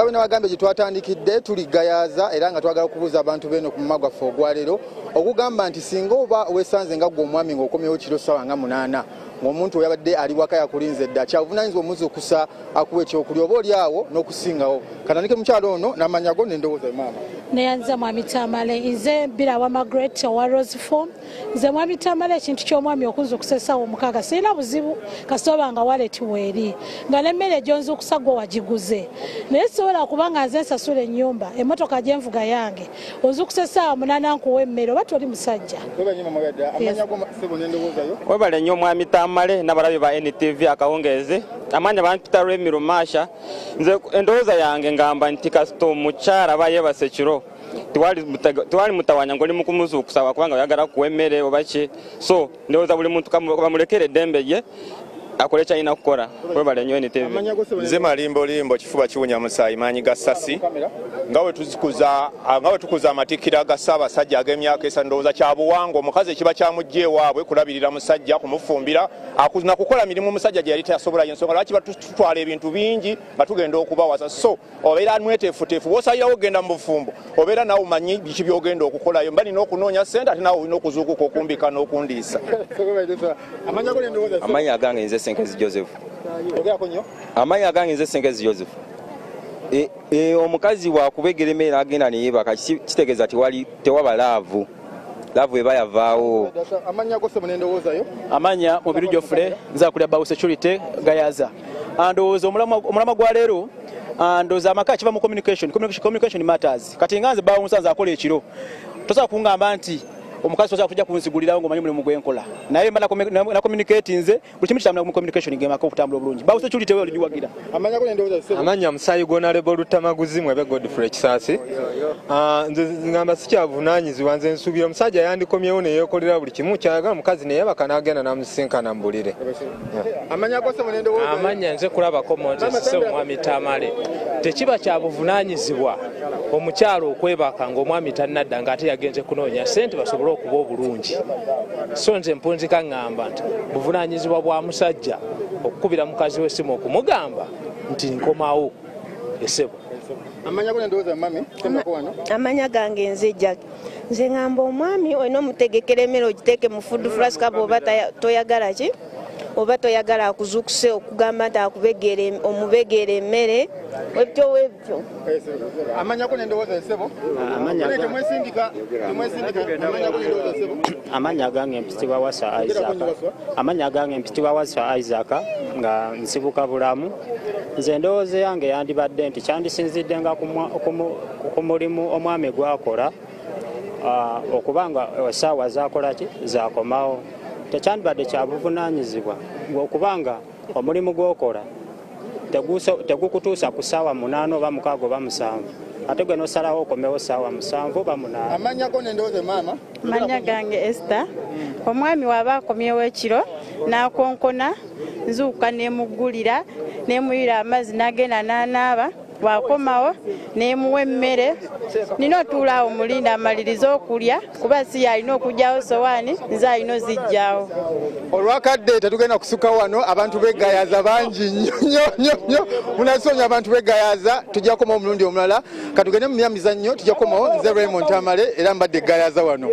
nga bwe nabagambye gye twatandikidde tuligayaaza era nga twagala okubuuza abantu beeno ku muma gwaffe ogwaleero okugamba nti singa oba weesanze nga gwe omwami ng'okomyewo kiro ssaawa nga munaana ng'omuntu oyo abadde ali waka yakulinze dda kyavunanyizibwa omuzuukusa akuwa ekyokulya oba oli awo n'okusingawo. Katandike mukyalo ono n'amanya go n'endowooza maama. Neyanza mwami tamale nze birawa magret owa rosefom nze mwami tamale ekintu ky'omwami okuzuukusa essaawa omukaaga sirina buzibu kasooba nga waleti weeri nga nemmere gyonzuukusa gwe wagiguze. Naye sisobola kuba nga nze nsasula ennyumba emmotoka gyenvuga yange. Onzuukusa essaawa munaana nkuwa emmere oba toli musajja? Webale nnyo omwami tamale bamale n'abarabi ba NTV akahungeze amanya bantu tarwe mirumasha. Nze endoza yange ngamba nti sto muchara baye basekiro twali twali mutawanya ngoli mukumuzu kusaba kubanga yagara kuwemere obache so ndoza buli muntu kamulekere dembe ye akole kyalina kukola webale nnyo ntv amanya go sebo nze malimbolimbo kifuba kiwunya musaayi maanyi ga ssasi nga bwe tuzikuza nga bwe tukuza amatikkira ga ssaabasajja ag'emyaka esa ndowooza kya buwangwa omukazi ekiba kyamujja ewaabwe kulabirira musajja kumufumbira na kukola mirimu omusajja gye yali tasobola ensonga lwaki ba tutwala ebintu bingi nga tugenda okubawasa so obeera mweteefuteefu bw'osalirawo ogenda mu bufumbo obeera nawe omanyi biki byogenda okukolayo mba nina okunoonya sente ate nawe olina okuzuukuka okumbika n'okundiisa. Amanya amannya agange nze senkezi joseph. Amannya agange nze senkezi joseph. E- e, omukazi wakubegera emmere agenda neyebaka kitegeeza tewaba laavu. Laavu eba yavaawo amanya mubiru jofule nzakulya bawu security gayaza. Andowooza omulama gwa leero ah, ndowooza amaka kiva mu communication. Communication- matters. Kati nga nze bawo musanze akola ekiro. Tosobola kungamba nti omukazi tosobola kujja kunsigulirawo ngaomanyi mulimu gwenkola naye mba na commu- na- na communicate nze buli kimu kitambula mu communication ngemaka okutambula obulungi. Bawu security we oligiwagira amanya go n'endowooza sebo amanya musayi gonalebo lutamaguzi mwebe godfrey kisaasi Ah, nze ngamba sikyavunanyizibwa nze nsuubira. Omusajja yandikomyewo neyekolera buli kimu kyayagala omukazi neyebaka nagenda namusisinkana mu bulire amanya go sebo n'endowoozayo amanya nze kulabako mozesise omwami tamale. Tekiba kya buvunaanyizibwa omukyalo okwebaka ngaomwami tannadda ngaate yagenze kunoonya sente basobole okuba obulungi. So nze mpunzika ŋŋamba nti buvunaanyizibwa bwa musajja okukubira mukazi w'essimu okumugamba nti nkomawo esebo amanya gange nze jack nze ŋŋamba omwami olina omutegekera emmere ogiteeke mu food flaska bwoba toyagala ki oba toyagala akuzuukuse okugamba nti akubegere omubegeera emmere webyo webyo. Amanya go n'endowooza sebo amanya gange mpitibwa wasa isaac. Amanya gange mpitibwa wasa isaac nga nsibuka bulamu. Nze endowooza yange yandibadde nti kyandisinzidde nga ku mulimu omwami gwakola. Ah, okuba nga essaawa zakola ki? Zakomawo tekyandibadde kya buvunaanyizibwa okubanga omulimu gwokola tegukutuusa ku ssaawa munaana oba mukaaga oba musanvu. Ate gwe nosalawo okomewo ssaawa musanvu oba munaana. Amanya go n'endowooza maama? Manya gange esita omwami waba akomyewo ekiro n'akonkona nzuuka nemuggulira nemuyira amazzi n'agenda n'anaaba bwakomawo nemuwa emmere. Nina otuula awo mulinda amalirize okulya kuba si yalina okugyawo sowaani nze alina ozijjawo olwakadde tetugenda kusukka wano abantu begayaza bangi nnyo nnyo nnyo nnyo. Munasonya abantu begayaza tujja kukomawo omulundi omulala. Katugende mu myamizannyo tujja kukomawo nze raymond tamale era mbadde egayaza wano